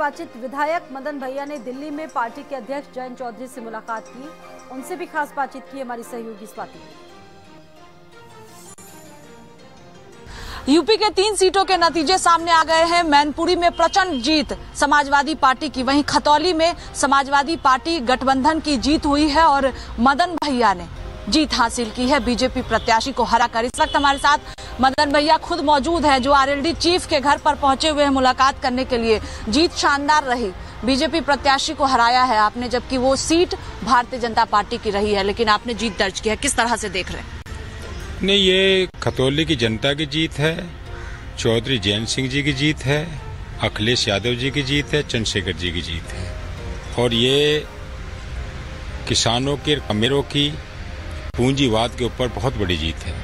नवनिर्वाचित विधायक मदन भैया ने दिल्ली में पार्टी के अध्यक्ष जयंत चौधरी से मुलाकात की। उनसे भी खास बातचीत की हमारी सहयोगी स्वाति यूपी के तीन सीटों के नतीजे सामने आ गए हैं। मैनपुरी में प्रचंड जीत। समाजवादी पार्टी की वहीं खतौली में समाजवादी पार्टी गठबंधन की जीत हुई है और मदन भैया ने जीत हासिल की है। बीजेपी प्रत्याशी को हरा कर इस वक्त हमारे साथ मदन भैया खुद मौजूद हैं, जो आरएलडी चीफ के घर पर पहुँचे हुए हैं मुलाकात करने के लिए। जीत शानदार रही। बीजेपी प्रत्याशी को हराया है आपने, जबकि वो सीट भारतीय जनता पार्टी की रही है, लेकिन आपने जीत दर्ज की है। किस तरह से देख रहे हैं? नहीं, ये खतौली की जनता की जीत है, चौधरी जैन सिंह जी की जीत है, अखिलेश यादव जी की जीत है, चंद्रशेखर जी की जीत है। और ये किसानों के अमीरों की पूंजीवाद के ऊपर बहुत बड़ी जीत है।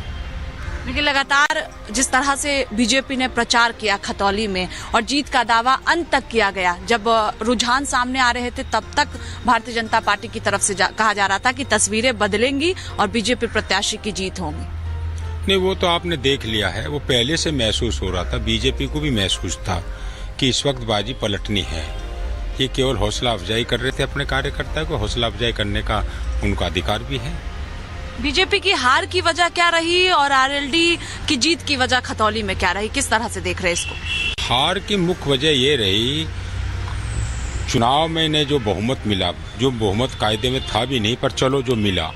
लेकिन लगातार जिस तरह से बीजेपी ने प्रचार किया खतौली में और जीत का दावा अंत तक किया गया जब रुझान सामने आ रहे थे तब तक भारतीय जनता पार्टी की तरफ़ से जा, कहा जा रहा था कि तस्वीरें बदलेंगी और बीजेपी प्रत्याशी की जीत होगी। नहीं वो तो आपने देख लिया है। वो पहले से महसूस हो रहा था बीजेपी को भी महसूस था कि इस वक्त बाजी पलटनी है। ये केवल हौसला अफजाई कर रहे थे अपने कार्यकर्ता को हौसला अफजाई करने का उनका अधिकार भी है। बीजेपी की हार की वजह क्या रही और आरएलडी की जीत की वजह खतौली में क्या रही? किस तरह से देख रहे इसको? हार की मुख्य वजह ये रही, चुनाव में इन्हें जो बहुमत मिला, जो बहुमत कायदे में था भी नहीं, पर चलो जो मिला।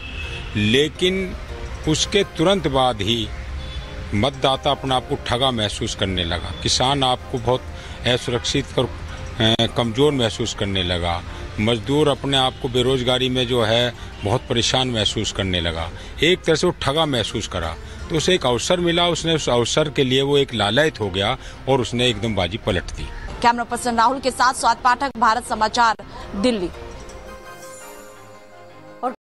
लेकिन उसके तुरंत बाद ही मतदाता अपने आप को ठगा महसूस करने लगा। किसान आपको बहुत असुरक्षित और कमज़ोर महसूस करने लगा। मजदूर अपने आप को बेरोजगारी में जो है बहुत परेशान महसूस करने लगा। एक तरह से वो ठगा महसूस करा। तो उसे एक अवसर मिला, उसने उस अवसर के लिए वो एक लालयत हो गया और उसने एकदम बाजी पलट दी। कैमरा पर्सन राहुल के साथ स्वाद पाठक, भारत समाचार, दिल्ली।